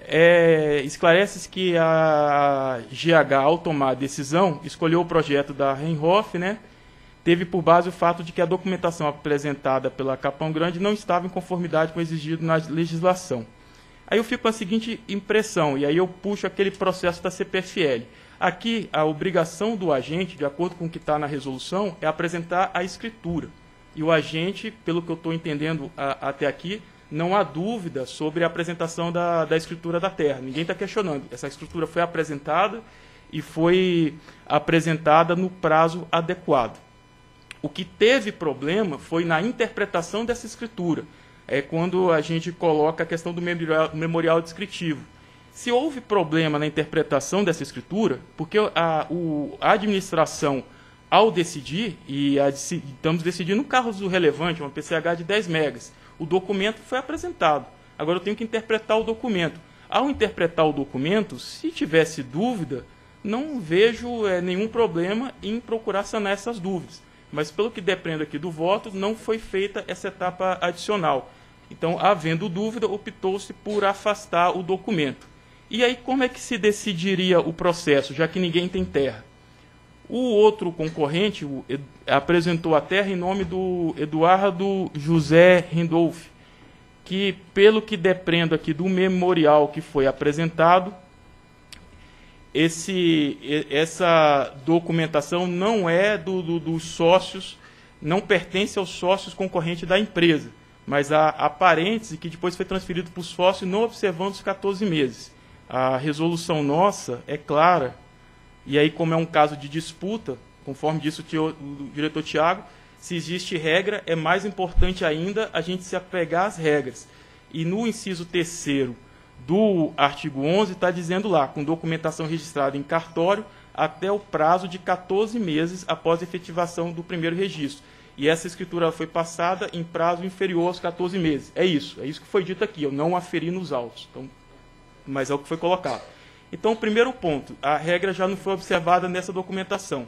É, Esclarece-se que a GH, ao tomar a decisão, escolheu o projeto da Reinhoff, né? teve por base o fato de que a documentação apresentada pela Capão Grande não estava em conformidade com o exigido na legislação. Aí eu fico com a seguinte impressão, e aí eu puxo aquele processo da CPFL. Aqui, a obrigação do agente, de acordo com o que está na resolução, é apresentar a escritura. E o agente, pelo que eu estou entendendo a, até aqui, não há dúvida sobre a apresentação da, da escritura da terra. Ninguém está questionando. Essa escritura foi apresentada e foi apresentada no prazo adequado. O que teve problema foi na interpretação dessa escritura. É quando a gente coloca a questão do memorial, memorial descritivo se houve problema na interpretação dessa escritura, porque a, o, a administração, ao decidir, e a, estamos decidindo um carro relevante, uma PCH de 10 megas, o documento foi apresentado. Agora eu tenho que interpretar o documento. Ao interpretar o documento, se tivesse dúvida, não vejo é, nenhum problema em procurar sanar essas dúvidas. Mas pelo que dependo aqui do voto, não foi feita essa etapa adicional. Então, havendo dúvida, optou-se por afastar o documento. E aí, como é que se decidiria o processo, já que ninguém tem terra? O outro concorrente o, apresentou a terra em nome do Eduardo José Rindolph, que, pelo que depreendo aqui do memorial que foi apresentado, esse, essa documentação não é do, do, dos sócios, não pertence aos sócios concorrentes da empresa, mas a, a que depois foi transferido para os sócios não observando os 14 meses a resolução nossa é clara, e aí, como é um caso de disputa, conforme disse o, tio, o diretor Tiago, Se existe regra, é mais importante ainda a gente se apegar às regras. E no inciso terceiro do artigo 11 está dizendo lá, com documentação registrada em cartório até o prazo de 14 meses após a efetivação do primeiro registro. E essa escritura foi passada em prazo inferior aos 14 meses. É isso, é isso que foi dito aqui, eu não aferi nos autos. Então, mas é o que foi colocado. Então, primeiro ponto, a regra já não foi observada nessa documentação.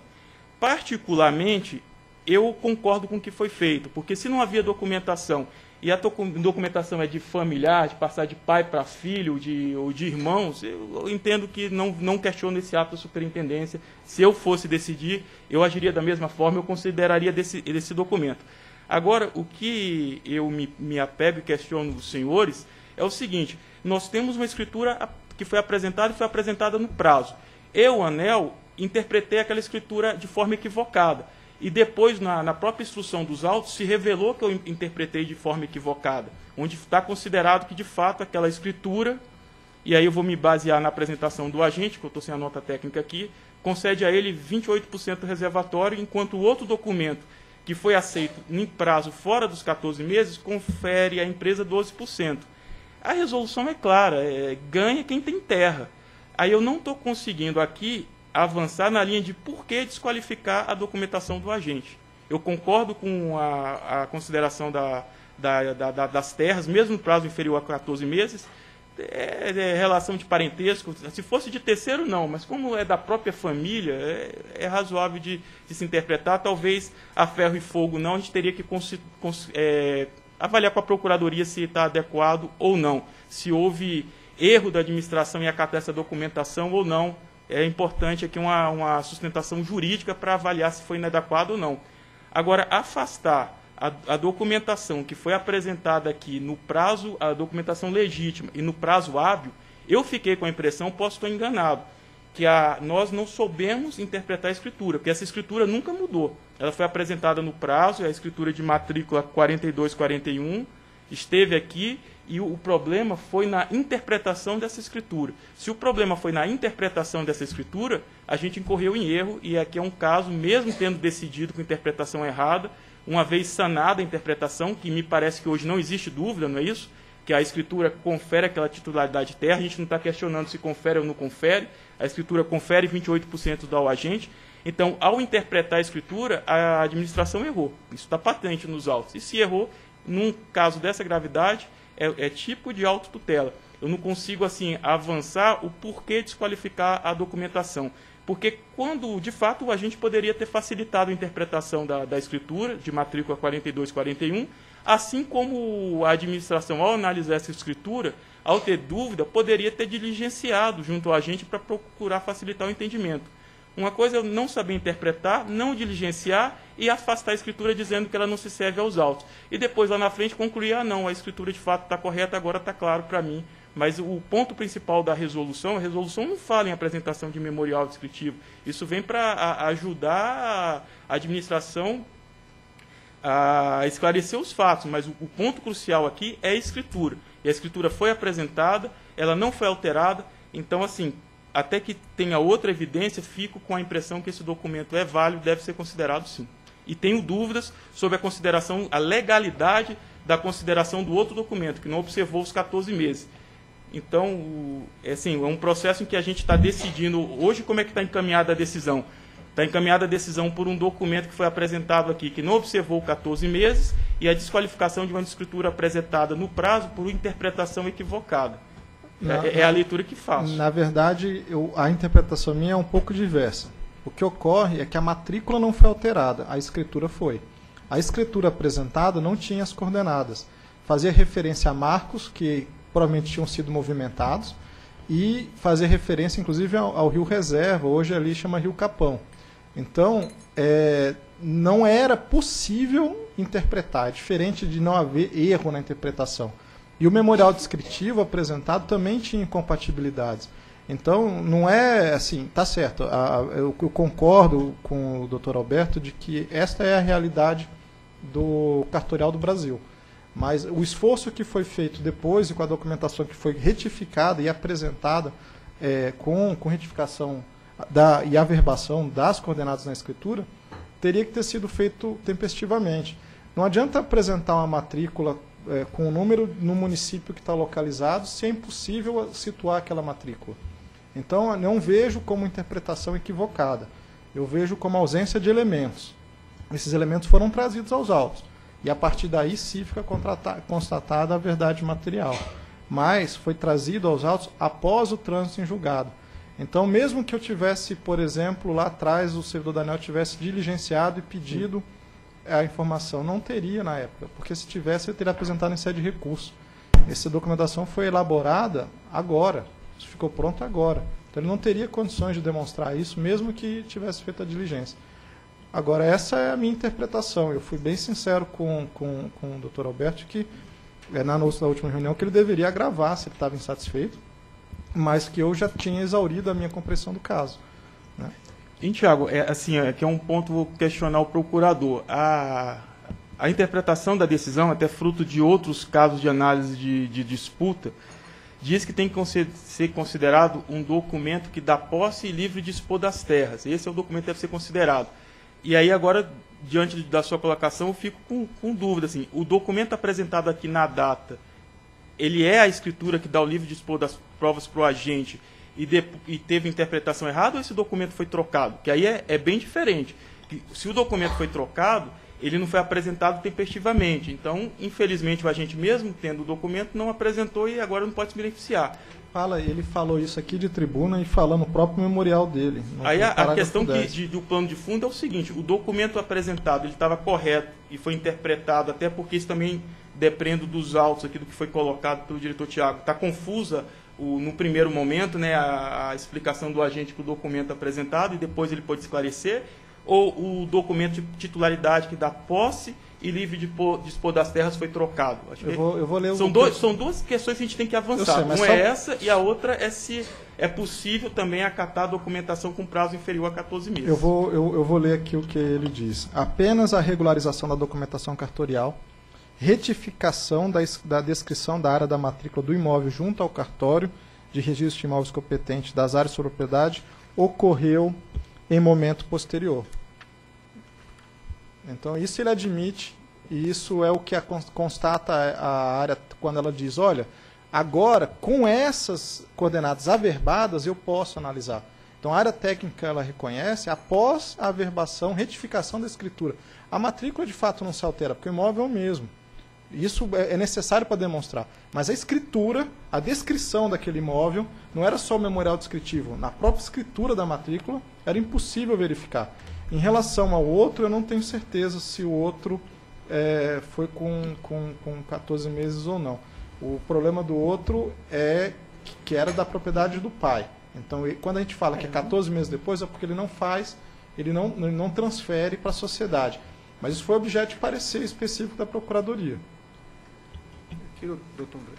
Particularmente, eu concordo com o que foi feito, porque se não havia documentação e a documentação é de familiar, de passar de pai para filho, de, ou de irmãos, eu entendo que não, não questiono esse ato da superintendência. Se eu fosse decidir, eu agiria da mesma forma, eu consideraria desse, desse documento. Agora, o que eu me, me apego e questiono os senhores é o seguinte: nós temos uma escritura que foi apresentada e foi apresentada no prazo. Eu, Anel, interpretei aquela escritura de forma equivocada. E depois, na, na, própria instrução dos autos, se revelou que eu interpretei de forma equivocada, onde está considerado que, de fato, aquela escritura, e aí eu vou me basear na apresentação do agente, que eu estou sem a nota técnica aqui, concede a ele 28% reservatório, enquanto o outro documento, que foi aceito em prazo fora dos 14 meses, confere à empresa 12%. A resolução é clara, é, ganha quem tem terra. Aí eu não estou conseguindo aqui avançar na linha de por que desqualificar a documentação do agente. Eu concordo com a, a consideração da, da, da, das terras, mesmo prazo inferior a 14 meses, é, é, relação de parentesco. Se fosse de terceiro, não, mas como é da própria família, é, é razoável de, de, se interpretar. Talvez a ferro e fogo não, a gente teria que cons, cons, é, avaliar com a procuradoria se está adequado ou não, se houve erro da administração em acatar essa documentação ou não é importante aqui uma, uma sustentação jurídica para avaliar se foi inadequado ou não. Agora, afastar a, a, documentação que foi apresentada aqui no prazo, a documentação legítima e no prazo hábil, eu fiquei com a impressão, posso estar enganado, que a, nós não soubemos interpretar a escritura, porque essa escritura nunca mudou. Ela foi apresentada no prazo, a escritura de matrícula 4241, esteve aqui e o problema foi na interpretação dessa escritura. Se o problema foi na interpretação dessa escritura, a gente incorreu em erro, e aqui é um caso, mesmo tendo decidido com interpretação errada, uma vez sanada a interpretação, que me parece que hoje não existe dúvida, não é isso? Que a escritura confere aquela titularidade de terra, a gente não está questionando se confere ou não confere, a escritura confere 28% do agente. Então, ao interpretar a escritura, a administração errou. Isso está patente nos autos. E se errou, num caso dessa gravidade, é, é tipo de autotutela. Eu não consigo assim avançar o porquê desqualificar a documentação. Porque quando, de fato, a gente poderia ter facilitado a interpretação da, da escritura, de matrícula 4241, assim como a administração, ao analisar essa escritura, ao ter dúvida, poderia ter diligenciado junto a gente para procurar facilitar o entendimento. Uma coisa é não saber interpretar, não diligenciar e afastar a escritura dizendo que ela não se serve aos autos. E depois lá na frente concluir, ah não, a escritura de fato está correta, agora está claro para mim. Mas o ponto principal da resolução, a resolução não fala em apresentação de memorial descritivo. Isso vem para ajudar a administração a esclarecer os fatos, mas o, o ponto crucial aqui é a escritura. E a escritura foi apresentada, ela não foi alterada, então assim, até que tenha outra evidência, fico com a impressão que esse documento é válido, deve ser considerado sim. E tenho dúvidas sobre a consideração, a legalidade da consideração do outro documento, que não observou os 14 meses. Então, é, assim, é um processo em que a gente está decidindo. Hoje, como é que está encaminhada a decisão? Está encaminhada a decisão por um documento que foi apresentado aqui, que não observou 14 meses, e a desqualificação de uma escritura apresentada no prazo por interpretação equivocada. Na, é, é, a leitura que faço. Na verdade, eu, a interpretação minha é um pouco diversa. O que ocorre é que a matrícula não foi alterada, a escritura foi. A escritura apresentada não tinha as coordenadas. Fazia referência a marcos que provavelmente tinham sido movimentados e fazia referência, inclusive, ao, ao rio Reserva, hoje ali chama Rio Capão. Então, é, não era possível interpretar, é diferente de não haver erro na interpretação. E o memorial descritivo apresentado também tinha incompatibilidades. Então, não é assim, tá certo, eu, eu concordo com o doutor Alberto de que esta é a realidade do cartorial do Brasil. Mas o esforço que foi feito depois e com a documentação que foi retificada e apresentada é, com, com retificação da, e averbação das coordenadas na escritura, teria que ter sido feito tempestivamente. Não adianta apresentar uma matrícula é, com o número no município que está localizado se é impossível situar aquela matrícula. Então, eu não vejo como interpretação equivocada. Eu vejo como ausência de elementos. Esses elementos foram trazidos aos autos. E a partir daí sim fica constatada a verdade material. Mas foi trazido aos autos após o trânsito em julgado. Então, mesmo que eu tivesse, por exemplo, lá atrás, o servidor Daniel tivesse diligenciado e pedido a informação, não teria na época, porque se tivesse, ele teria apresentado em sede de recurso. Essa documentação foi elaborada agora, isso ficou pronto agora. Então, ele não teria condições de demonstrar isso, mesmo que tivesse feito a diligência. Agora, essa é a minha interpretação. Eu fui bem sincero com, com, com o doutor Alberto que, é, na nossa última reunião, que ele deveria agravar se ele estava insatisfeito mas que eu já tinha exaurido a minha compreensão do caso. Né? E, Tiago, é, assim, é, que é um ponto vou questionar o procurador. A, a interpretação da decisão, até fruto de outros casos de análise de, de disputa, diz que tem que ser considerado um documento que dá posse e livre dispor das terras. Esse é o documento que deve ser considerado. E aí agora, diante da sua colocação, eu fico com, com dúvida. Assim, o documento apresentado aqui na data ele é a escritura que dá o livre dispor das provas para o agente e, de, e, teve interpretação errada ou esse documento foi trocado? Que aí é, é bem diferente. Se o documento foi trocado, ele não foi apresentado tempestivamente. Então, infelizmente, o agente, mesmo tendo o documento, não apresentou e agora não pode se beneficiar. Fala, ele falou isso aqui de tribuna e falando no próprio memorial dele. Aí a, a questão que, de, do plano de fundo é o seguinte: o documento apresentado ele estava correto e foi interpretado, até porque isso também depreendo dos autos aqui do que foi colocado pelo diretor Tiago. Está confusa o, no primeiro momento né, a, a explicação do agente para o documento apresentado e depois ele pode esclarecer, ou o documento de titularidade que dá posse e livre de dispor das terras foi trocado. Acho eu, vou, eu vou ler são, dois, são duas questões que a gente tem que avançar. Sei, Uma só... é essa e a outra é se é possível também acatar a documentação com prazo inferior a 14 meses. Eu vou, eu, eu vou ler aqui o que ele diz. Apenas a regularização da documentação cartorial retificação da, da descrição da área da matrícula do imóvel junto ao cartório de registro de imóveis competente das áreas de propriedade ocorreu em momento posterior. Então, isso ele admite, e isso é o que a, constata a área quando ela diz: olha, agora, com essas coordenadas averbadas, eu posso analisar. Então, a área técnica ela reconhece após a averbação, retificação da escritura. A matrícula de fato não se altera, porque o imóvel é o mesmo. Isso é, é necessário para demonstrar. Mas a escritura, a descrição daquele imóvel, não era só o memorial descritivo. Na própria escritura da matrícula, era impossível verificar. Em relação ao outro, eu não tenho certeza se o outro é, foi com, com, com 14 meses ou não. O problema do outro é que era da propriedade do pai. Então, quando a gente fala que é 14 meses depois, é porque ele não faz, ele não, ele não transfere para a sociedade. Mas isso foi objeto de parecer específico da Procuradoria doutor André,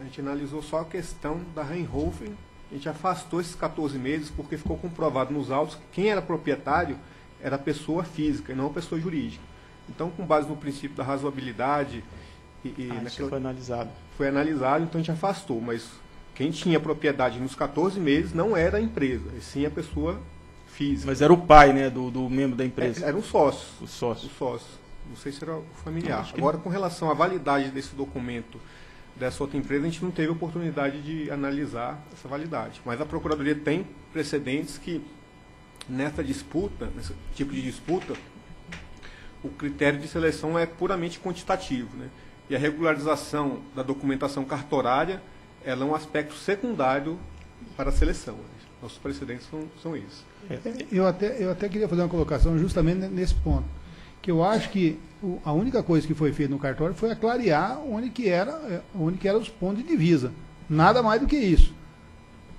a gente analisou só a questão da Reinhofen, a gente afastou esses 14 meses porque ficou comprovado nos autos que quem era proprietário era pessoa física e não pessoa jurídica. Então, com base no princípio da razoabilidade e, e ah, naquela, foi analisado. Foi analisado, então a gente afastou, mas quem tinha propriedade nos 14 meses não era a empresa, e sim a pessoa física. Mas era o pai, né, do, do membro da empresa. É, era um sócio. O sócio. O sócio. Não sei se era o familiar. Agora, com relação à validade desse documento dessa outra empresa, a gente não teve oportunidade de analisar essa validade. Mas a Procuradoria tem precedentes que, nessa disputa, nesse tipo de disputa, o critério de seleção é puramente quantitativo. Né? E a regularização da documentação cartorária ela é um aspecto secundário para a seleção. Né? Nossos precedentes são, são esses. Eu até, eu até queria fazer uma colocação justamente nesse ponto que eu acho que a única coisa que foi feita no cartório foi clarear onde que era, é, onde que eram os pontos de divisa. Nada mais do que isso.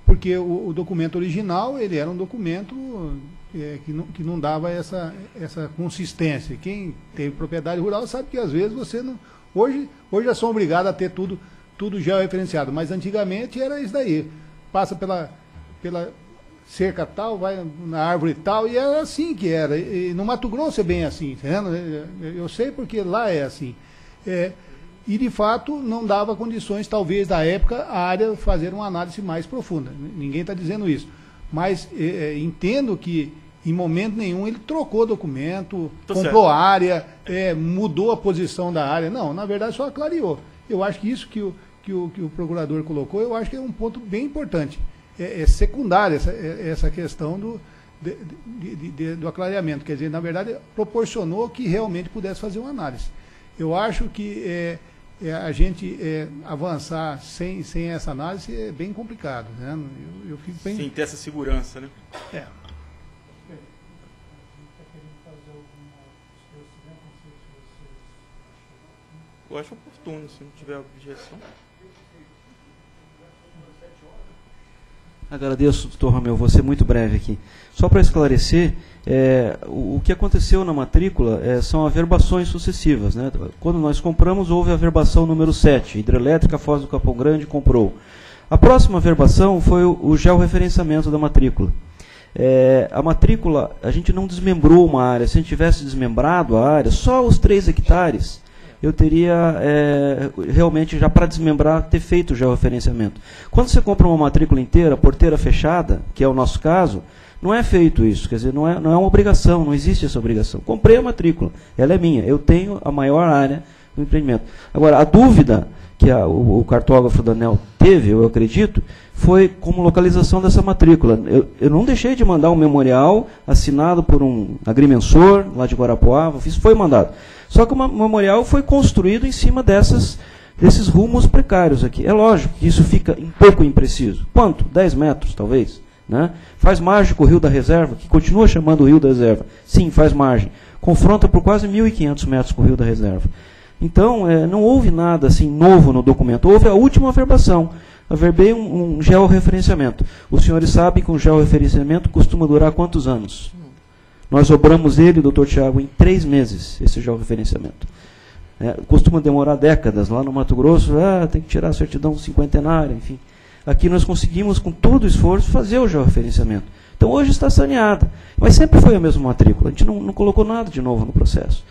Porque o, o documento original, ele era um documento é, que, não, que não dava essa, essa consistência. Quem teve propriedade rural sabe que às vezes você não. Hoje, hoje já são obrigados a ter tudo, tudo já referenciado, mas antigamente era isso daí. Passa pela, pela, cerca tal, vai na árvore tal, e era assim que era. E no Mato Grosso é bem assim, entendeu? Eu sei porque lá é assim. É, e de fato não dava condições, talvez, da época, a área fazer uma análise mais profunda. Ninguém está dizendo isso. Mas é, é, entendo que Em momento nenhum ele trocou documento, Tô comprou certo. área, é, mudou a posição da área. Não, na verdade só clareou. Eu acho que isso que o, que o, que o procurador colocou, eu acho que é um ponto bem importante. É, é secundário essa, é- essa questão do, de- de- de- do aclareamento. Quer dizer, na verdade, proporcionou que realmente pudesse fazer uma análise. Eu acho que é, é, a gente é, avançar sem, sem essa análise é bem complicado. Né? Eu, eu fico bem. Sem ter essa segurança, né? É. Eu acho oportuno, se não tiver objeção. Agradeço, doutor Romeu, ser muito breve aqui. Só para esclarecer, é, o, o que aconteceu na matrícula é, são averbações sucessivas. Né? Quando nós compramos, houve a averbação número 7, Hidrelétrica Foz do Capão Grande comprou. A próxima averbação foi o, o georreferenciamento da matrícula. É, a matrícula, a gente não desmembrou uma área. Se a gente tivesse desmembrado a área, só os 3 hectares, eu teria é, realmente já para desmembrar ter feito o georreferenciamento. Quando você compra uma matrícula inteira, porteira fechada, que é o nosso caso, não é feito isso, quer dizer, não é, não é uma obrigação, não existe essa obrigação. Comprei a matrícula, ela é minha, eu tenho a maior área do empreendimento. Agora, a dúvida que a- o, o cartógrafo Daniel teve, eu acredito, foi como localização dessa matrícula. Eu, eu não deixei de mandar um memorial assinado por um agrimensor lá de Guarapuava, isso foi mandado. Só que o memorial foi construído em cima dessas, desses rumos precários aqui. É lógico que isso fica um pouco impreciso. Quanto? 10 metros, talvez. Né? Faz margem com o Rio da Reserva, que continua chamando o Rio da Reserva. Sim, faz margem. Confronta por quase 1.500 metros com o Rio da Reserva. Então, eh, não houve nada assim novo no documento. Houve a última averbação. Averbei um, um georreferenciamento. Os senhores sabem que um georreferenciamento costuma durar quantos anos? Nós obramos ele, doutor Tiago, em três meses, esse georreferenciamento. É, costuma demorar décadas. Lá no Mato Grosso, ah, tem que tirar a certidão cinquentenária, enfim. Aqui nós conseguimos, com todo o esforço, fazer o georreferenciamento. Então hoje está saneada. Mas sempre foi a mesma matrícula. A gente não, não colocou nada de novo no processo.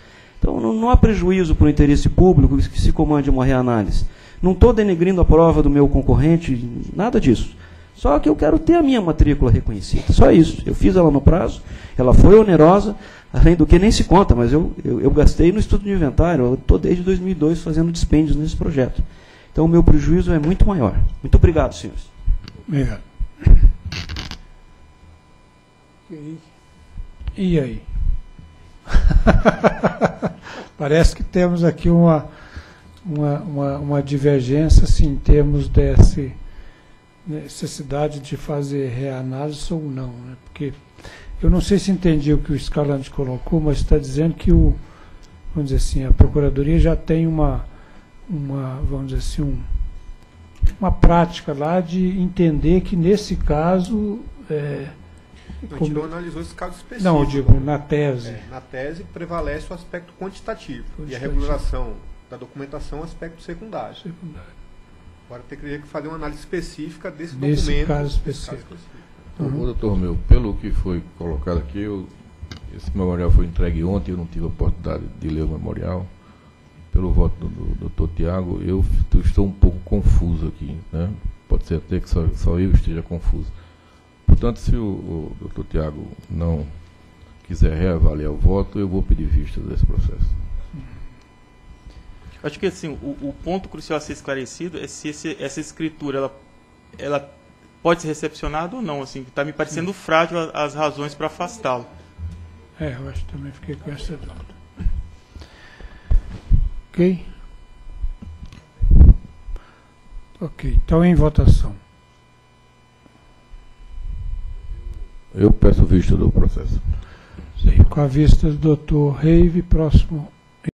Então não, há prejuízo para o interesse público que se comande uma reanálise. Não estou denegrindo a prova do meu concorrente, nada disso. Só que eu quero ter a minha matrícula reconhecida. Só isso. Eu fiz ela no prazo, ela foi onerosa, além do que nem se conta, mas eu, eu, eu gastei no estudo de inventário. Eu estou desde 2002 fazendo dispêndios nesse projeto. Então o meu prejuízo é muito maior. Muito obrigado, senhores. Obrigado. E aí? Parece que temos aqui uma, uma, uma, uma divergência assim, em termos dessa necessidade de fazer reanálise ou não. Né? Porque eu não sei se entendi o que o Escalante colocou, mas está dizendo que o, vamos dizer assim, a Procuradoria já tem uma, uma vamos dizer assim, um, uma prática lá de entender que nesse caso. é, A gente não analisou esse caso específico. não, eu digo, na tese. É, na tese prevalece o aspecto quantitativo, e a Quantitativo. regulação da documentação é o aspecto secundário. secundário. Agora teria que fazer uma análise específica desse Nesse documento. caso específico. Ô, Uhum. doutor meu, pelo que foi colocado aqui, eu- esse memorial foi entregue ontem, eu não tive a oportunidade de ler o memorial. Pelo voto do, do doutor Tiago, eu estou um pouco confuso aqui. Né? Pode ser até que só, só eu esteja confuso. Portanto, se o, o doutor Tiago não quiser reavaliar o voto, eu vou pedir vista desse processo. Acho que assim, o, o ponto crucial a ser esclarecido é se esse- essa escritura ela, ela pode ser recepcionada ou não. Assim, está me parecendo frágil a- as razões para afastá-lo. É, eu acho que também fiquei com essa dúvida. Ok? Ok, então em votação. Eu peço vista do processo. Sim, com a vista do Dr. Reive, próximo